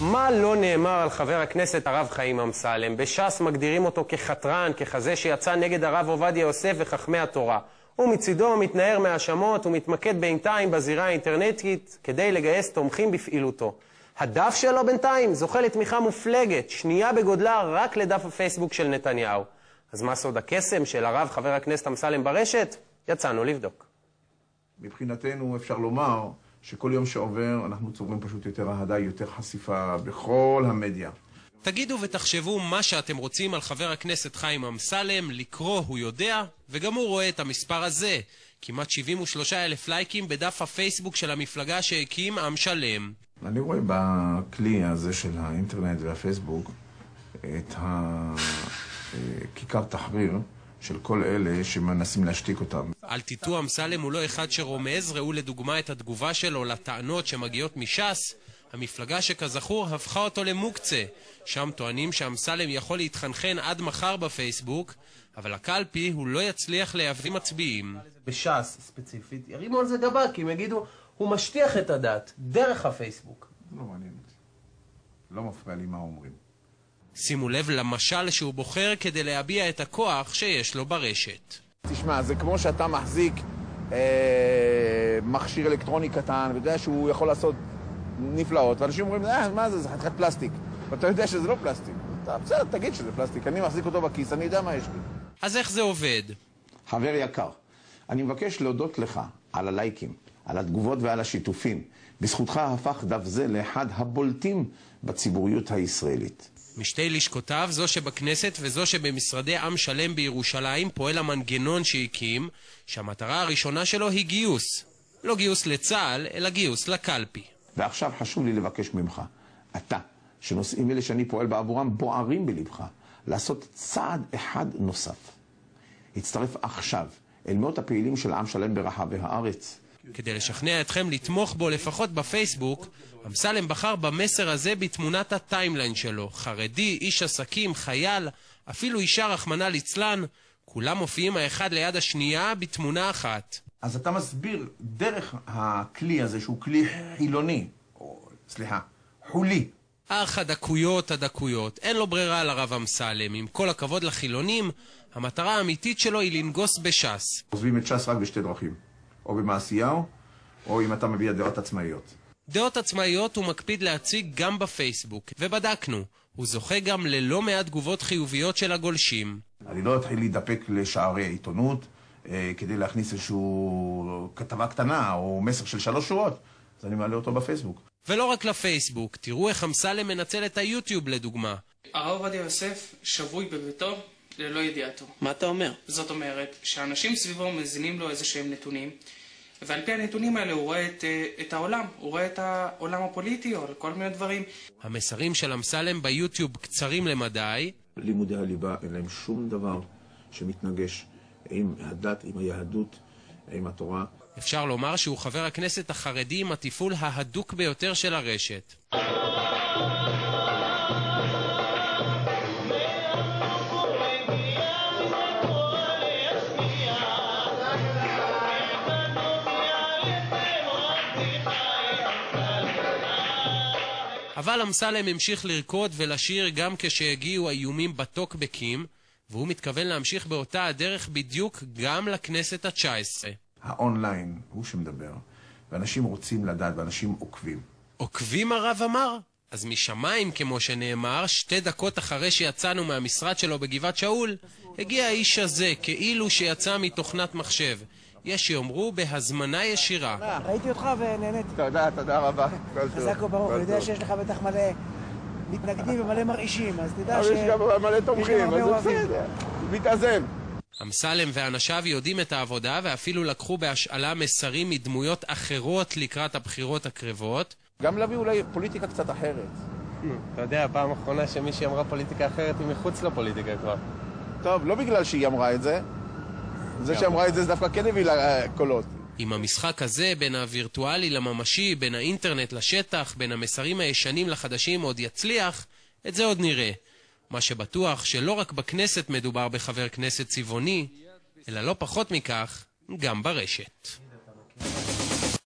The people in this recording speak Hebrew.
מה לא נאמר על חבר הכנסת הרב חיים אמסלם? בש"ס מגדירים אותו כחתרן, ככזה שיצא נגד הרב עובדיה יוסף וחכמי התורה. הוא מצידו מתנער מהאשמות ומתמקד בינתיים בזירה האינטרנטית כדי לגייס תומכים בפעילותו. הדף שלו בינתיים זוכה לתמיכה מופלגת, שנייה בגודלה רק לדף הפייסבוק של נתניהו. אז מה סוד הקסם של הרב חבר הכנסת אמסלם ברשת? יצאנו לבדוק. מבחינתנו אפשר לומר שכל יום שעובר אנחנו צוברים פשוט יותר אהדה, יותר חשיפה בכל המדיה. תגידו ותחשבו מה שאתם רוצים על חבר הכנסת חיים אמסלם, לקרוא הוא יודע, וגם הוא רואה את המספר הזה, כמעט 73 אלף לייקים בדף הפייסבוק של המפלגה שהקים עם שלם. אני רואה בכלי הזה של האינטרנט והפייסבוק את הכיכר תחריר של כל אלה שמנסים להשתיק אותם. אל תטעו, אמסלם הוא לא אחד שרומז, ראו לדוגמה את התגובה שלו לטענות שמגיעות מש"ס. המפלגה שכזכור הפכה אותו למוקצה. שם טוענים שאמסלם יכול להתחנחן עד מחר בפייסבוק, אבל הקלפי הוא לא יצליח להביא מצביעים. בש"ס ספציפית, ירימו על זה גבה, כי הם יגידו, הוא משטיח את הדת דרך הפייסבוק. לא מעניין אותי. לא מפריע לי מה אומרים. שימו לב למשל שהוא בוחר כדי להביע את הכוח שיש לו ברשת. תשמע, זה כמו שאתה מחזיק אה, מכשיר אלקטרוני קטן, ואתה יודע שהוא יכול לעשות נפלאות, ואנשים אומרים, אה, מה זה, זה חתיכת פלסטיק. ואתה יודע שזה לא פלסטיק. אתה בסדר, תגיד שזה פלסטיק, אני מחזיק אותו בכיס, אני יודע מה יש לי. אז איך זה עובד? חבר יקר, אני מבקש להודות לך על הלייקים, על התגובות ועל השיתופים. בזכותך הפך דף זה לאחד הבולטים בציבוריות הישראלית. משתי לשכותיו, זו שבכנסת וזו שבמשרדי עם שלם בירושלים, פועל המנגנון שהקים, שהמטרה הראשונה שלו היא גיוס. לא גיוס לצה"ל, אלא גיוס לקלפי. ועכשיו חשוב לי לבקש ממך, אתה, שנושאים אלה שאני פועל בעבורם בוערים בלבך, לעשות צעד אחד נוסף. הצטרף עכשיו אל מאות הפעילים של עם שלם ברחבי הארץ. כדי לשכנע אתכם לתמוך בו לפחות בפייסבוק, אמסלם בחר במסר הזה בתמונת הטיימליין שלו. חרדי, איש עסקים, חייל, אפילו אישה רחמנא ליצלן, כולם מופיעים האחד ליד השנייה בתמונה אחת. אז אתה מסביר דרך הכלי הזה, שהוא כלי חילוני, או סליחה, חולי. אך הדקויות הדקויות, אין לו ברירה על הרב אמסלם. עם כל הכבוד לחילונים, המטרה האמיתית שלו היא לנגוס בש"ס. עוזבים את ש"ס רק בשתי דרכים, או במעשיהו, או אם אתה מביע דעות עצמאיות. דעות עצמאיות הוא מקפיד להציג גם בפייסבוק, ובדקנו, הוא זוכה גם ללא מעט תגובות חיוביות של הגולשים. אני לא אתחיל להידפק לשערי העיתונות אה, כדי להכניס איזושהי כתבה קטנה או מסר של שלוש שורות, אז אני מעלה אותו בפייסבוק. ולא רק לפייסבוק, תראו איך אמסלם מנצל את היוטיוב לדוגמה. הרב עובדיה יוסף שבוי בביתו ללא ידיעתו. מה אתה אומר? זאת אומרת, שאנשים סביבו מזינים לו איזה שהם נתונים, ועל פי הנתונים האלה הוא רואה את, אה, את העולם, הוא רואה את העולם הפוליטי או כל מיני דברים. המסרים של אמסלם ביוטיוב קצרים למדי. לימודי הליבה אין להם שום דבר שמתנגש עם הדת, עם היהדות, עם התורה. אפשר לומר שהוא חבר הכנסת החרדי עם התפעול ההדוק ביותר של הרשת. אבל אמסלם המשיך לרקוד ולשיר גם כשהגיעו האיומים בטוקבקים, והוא מתכוון להמשיך באותה הדרך בדיוק גם לכנסת התשע עשרה. האונליין הוא שמדבר, ואנשים רוצים לדעת, ואנשים עוקבים. עוקבים הרב אמר? אז משמיים, כמו שנאמר, שתי דקות אחרי שיצאנו מהמשרד שלו בגבעת שאול, הגיע האיש הזה, כאילו שיצא מתוכנת מחשב. יש שיאמרו בהזמנה ישירה. ראיתי אותך ונהניתי. תודה, תודה רבה. חזק וברוך, אני יודע שיש לך בטח מלא מתנגדים ומלא מרעישים, אז תדע ש... אבל יש גם מלא תומכים, אז זה בסדר, מתאזן. אמסלם ואנשיו יודעים את העבודה ואפילו לקחו בהשאלה מסרים מדמויות אחרות לקראת הבחירות הקרבות. גם להביא אולי פוליטיקה קצת אחרת. אתה יודע, הפעם האחרונה שמישהי אמרה פוליטיקה אחרת היא מחוץ לפוליטיקה כבר. טוב, לא בגלל שהיא אמרה את זה, זה שאמרה את זה, זה דווקא כן הביא לה קולות. עם המשחק הזה, בין הווירטואלי לממשי, בין האינטרנט לשטח, בין המסרים הישנים לחדשים עוד יצליח, את זה עוד נראה. מה שבטוח שלא רק בכנסת מדובר בחבר כנסת צבעוני, אלא לא פחות מכך, גם ברשת.